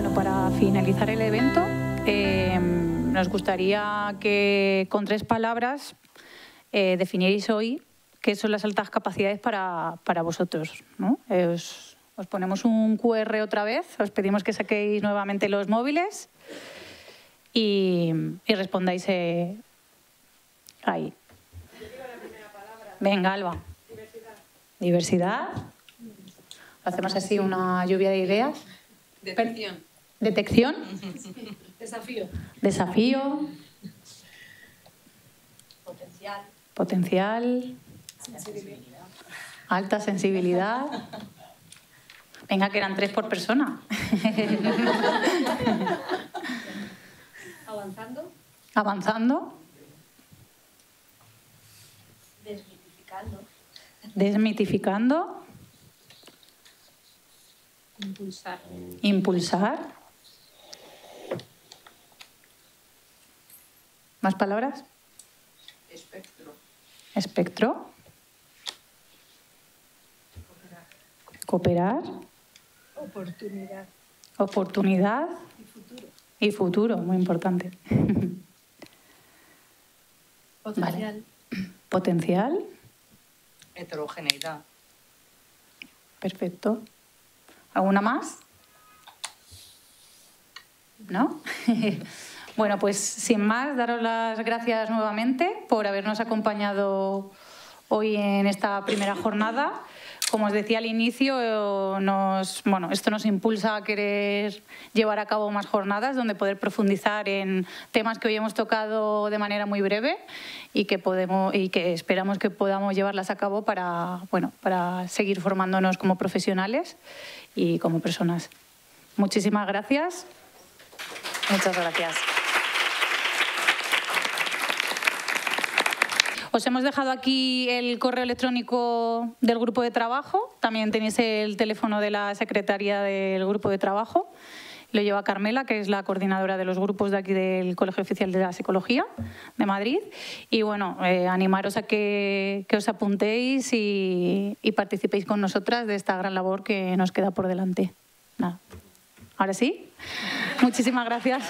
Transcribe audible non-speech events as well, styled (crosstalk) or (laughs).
Bueno, para finalizar el evento, eh, nos gustaría que con tres palabras eh, definierais hoy qué son las altas capacidades para, para vosotros. ¿no? Eh, os, os ponemos un QR otra vez, os pedimos que saquéis nuevamente los móviles y, y respondáis eh, ahí. Venga, Alba. Diversidad. Hacemos así una lluvia de ideas. Detección. Detección. (laughs) Desafío. Desafío. Potencial. Potencial. Alta sensibilidad. Venga, que eran tres por persona. (laughs) Avanzando. Avanzando. Desmitificando. Desmitificando. Impulsar. Impulsar. ¿Más palabras? Espectro. Espectro. Cooperar. Oportunidad. Oportunidad. Y futuro. Y futuro, muy importante. (laughs) Potencial. Potencial. Heterogeneidad. Perfecto. ¿Alguna más? ¿No? (laughs) bueno, pues sin más, daros las gracias nuevamente por habernos acompañado hoy en esta primera jornada. Como os decía al inicio, nos, bueno, esto nos impulsa a querer llevar a cabo más jornadas donde poder profundizar en temas que hoy hemos tocado de manera muy breve y que, podemos, y que esperamos que podamos llevarlas a cabo para, bueno, para seguir formándonos como profesionales y como personas. Muchísimas gracias. Muchas gracias. Os hemos dejado aquí el correo electrónico del grupo de trabajo. También tenéis el teléfono de la secretaria del grupo de trabajo. Lo lleva Carmela, que es la coordinadora de los grupos de aquí del Colegio Oficial de la Psicología de Madrid. Y bueno, eh, animaros a que, os apuntéis y, y participéis con nosotras de esta gran labor que nos queda por delante. Nada. Ahora sí. Muchísimas gracias.